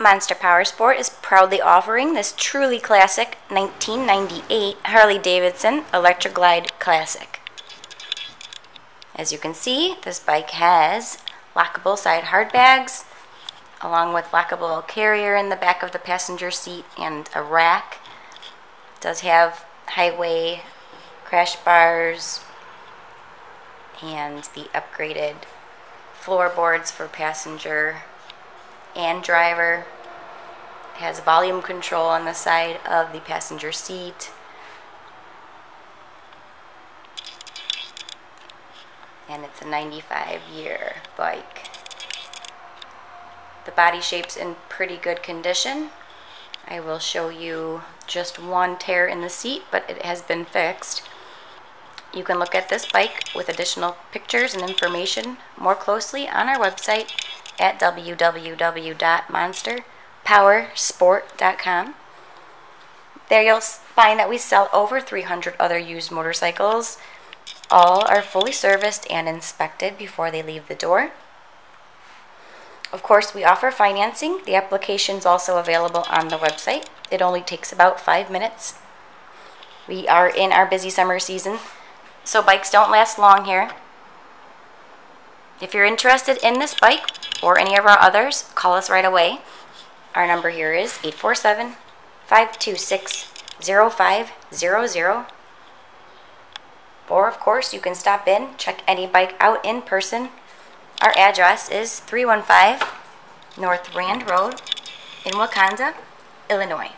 Monster Power Sport is proudly offering this truly classic 1998 Harley Davidson Electra Glide Classic. As you can see, this bike has lockable side hard bags, along with lockable carrier in the back of the passenger seat and a rack. It does have highway crash bars and the upgraded floorboards for passenger and driver. It has volume control on the side of the passenger seat. And it's a 95 year bike. The body shape's in pretty good condition. I will show you just one tear in the seat, but it has been fixed. You can look at this bike with additional pictures and information more closely on our website at www.monsterpowersport.com. There you'll find that we sell over 300 other used motorcycles. All are fully serviced and inspected before they leave the door. Of course, we offer financing. The application is also available on the website. It only takes about five minutes. We are in our busy summer season, so bikes don't last long here. If you're interested in this bike or any of our others, call us right away. Our number here is 847 526 0500. Or, of course, you can stop in, check any bike out in person our address is 315 North Rand Road in Wauconda, Illinois.